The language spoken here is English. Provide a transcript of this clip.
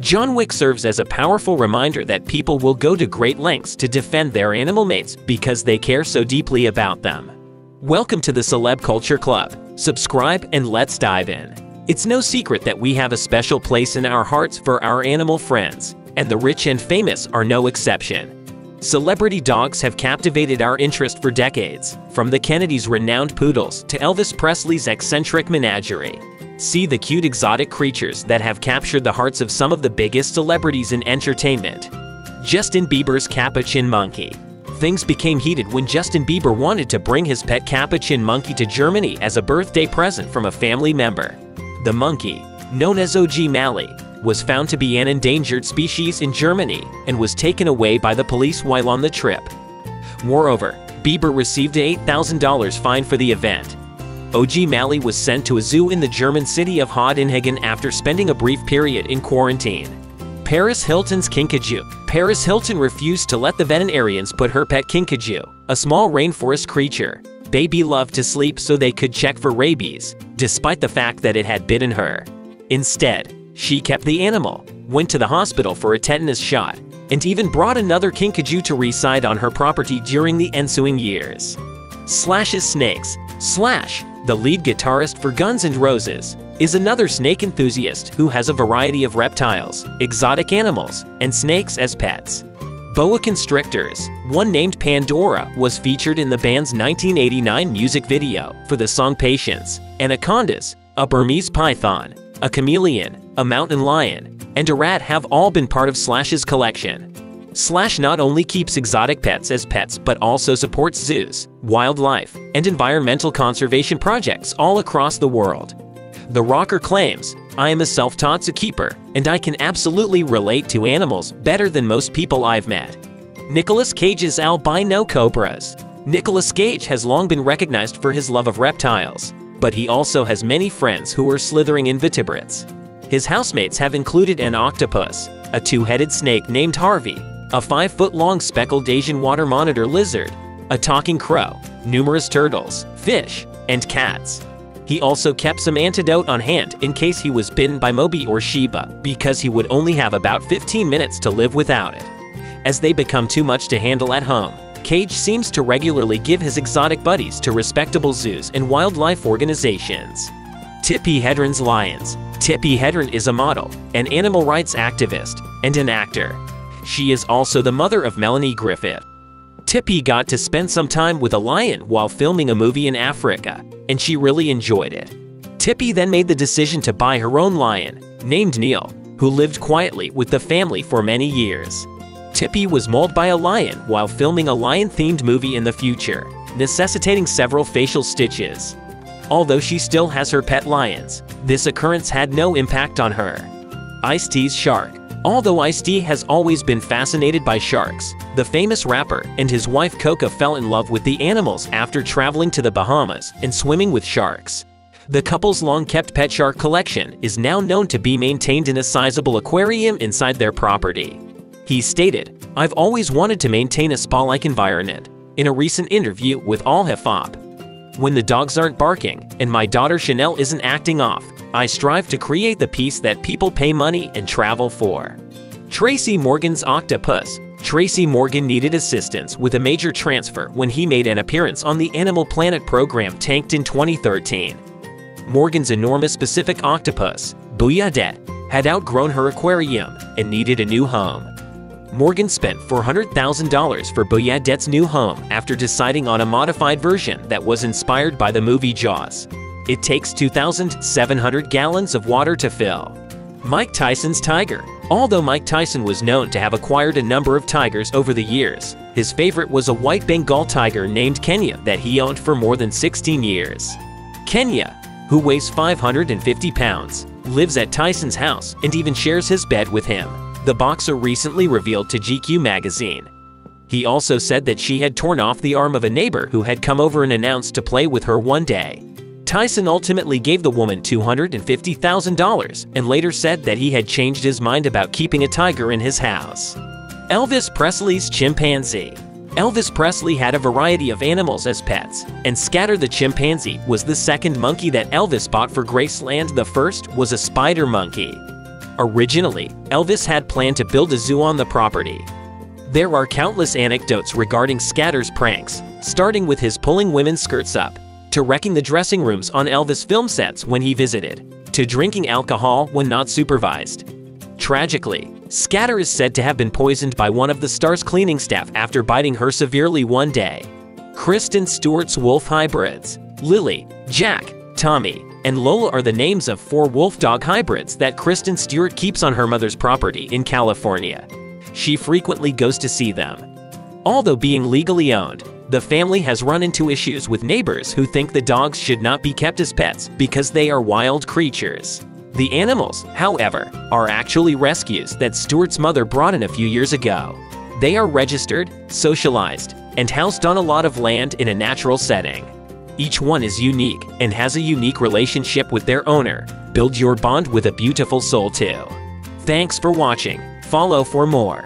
John Wick serves as a powerful reminder that people will go to great lengths to defend their animal mates because they care so deeply about them. Welcome to the Celeb Culture Club. Subscribe and let's dive in. It's no secret that we have a special place in our hearts for our animal friends, and the rich and famous are no exception. Celebrity dogs have captivated our interest for decades, from the Kennedys' renowned poodles to Elvis Presley's eccentric menagerie. See the cute exotic creatures that have captured the hearts of some of the biggest celebrities in entertainment. Justin Bieber's Capuchin Monkey. Things became heated when Justin Bieber wanted to bring his pet Capuchin monkey to Germany as a birthday present from a family member. The monkey, known as OG Mally, was found to be an endangered species in Germany and was taken away by the police while on the trip. Moreover, Bieber received a $8,000 fine for the event, OG Mally was sent to a zoo in the German city of Hodenhagen after spending a brief period in quarantine. Paris Hilton's Kinkajou. Paris Hilton refused to let the veterinarians put her pet Kinkajou, a small rainforest creature, baby loved to sleep so they could check for rabies, despite the fact that it had bitten her. Instead, she kept the animal, went to the hospital for a tetanus shot, and even brought another Kinkajou to reside on her property during the ensuing years. Slash's Snakes Slash, the lead guitarist for Guns N' Roses, is another snake enthusiast who has a variety of reptiles, exotic animals, and snakes as pets. Boa constrictors, one named Pandora, was featured in the band's 1989 music video for the song Patience. Anacondas, a Burmese python, a chameleon, a mountain lion, and a rat have all been part of Slash's collection. Slash not only keeps exotic pets as pets but also supports zoos, wildlife, and environmental conservation projects all across the world. The rocker claims, I am a self-taught zookeeper, and I can absolutely relate to animals better than most people I've met. Nicolas Cage's albino cobras. Nicolas Cage has long been recognized for his love of reptiles, but he also has many friends who are slithering invertebrates. His housemates have included an octopus, a two-headed snake named Harvey, a 5-foot-long speckled Asian water monitor lizard, a talking crow, numerous turtles, fish, and cats. He also kept some antidote on hand in case he was bitten by Moby or Sheba, because he would only have about 15 minutes to live without it. As they become too much to handle at home, Cage seems to regularly give his exotic buddies to respectable zoos and wildlife organizations. Tippi Hedren's Lions Tippi Hedren is a model, an animal rights activist, and an actor. She is also the mother of Melanie Griffith. Tippi got to spend some time with a lion while filming a movie in Africa, and she really enjoyed it. Tippi then made the decision to buy her own lion, named Neil, who lived quietly with the family for many years. Tippi was mauled by a lion while filming a lion-themed movie in the future, necessitating several facial stitches. Although she still has her pet lions, this occurrence had no impact on her. Ice-T's Shark Although Ice-T has always been fascinated by sharks, the famous rapper and his wife Coco fell in love with the animals after traveling to the Bahamas and swimming with sharks. The couple's long-kept pet shark collection is now known to be maintained in a sizable aquarium inside their property. He stated, I've always wanted to maintain a spa-like environment, in a recent interview with Al Hifop. When the dogs aren't barking and my daughter Chanel isn't acting off, I strive to create the peace that people pay money and travel for. Tracy Morgan's Octopus Tracy Morgan needed assistance with a major transfer when he made an appearance on the Animal Planet program tanked in 2013. Morgan's enormous Pacific octopus, Bouilladet, had outgrown her aquarium and needed a new home. Morgan spent $400,000 for Bouilladet's new home after deciding on a modified version that was inspired by the movie Jaws. It takes 2,700 gallons of water to fill. Mike Tyson's Tiger Although Mike Tyson was known to have acquired a number of tigers over the years, his favorite was a white Bengal tiger named Kenya that he owned for more than 16 years. Kenya, who weighs 550 pounds, lives at Tyson's house and even shares his bed with him the boxer recently revealed to GQ magazine. He also said that she had torn off the arm of a neighbor who had come over and announced to play with her one day. Tyson ultimately gave the woman $250,000 and later said that he had changed his mind about keeping a tiger in his house. Elvis Presley's Chimpanzee Elvis Presley had a variety of animals as pets, and Scatter the chimpanzee was the second monkey that Elvis bought for Graceland. The first was a spider monkey. Originally, Elvis had planned to build a zoo on the property. There are countless anecdotes regarding Scatter's pranks, starting with his pulling women's skirts up, to wrecking the dressing rooms on Elvis film sets when he visited, to drinking alcohol when not supervised. Tragically, Scatter is said to have been poisoned by one of the star's cleaning staff after biting her severely one day. Kristen Stewart's wolf hybrids, Lily, Jack, Tommy, and Lola are the names of four wolf dog hybrids that Kristen Stewart keeps on her mother's property in California. She frequently goes to see them. Although being legally owned, the family has run into issues with neighbors who think the dogs should not be kept as pets because they are wild creatures. The animals, however, are actually rescues that Stewart's mother brought in a few years ago. They are registered, socialized, and housed on a lot of land in a natural setting. Each one is unique and has a unique relationship with their owner. Build your bond with a beautiful soul too. Thanks for watching. Follow for more.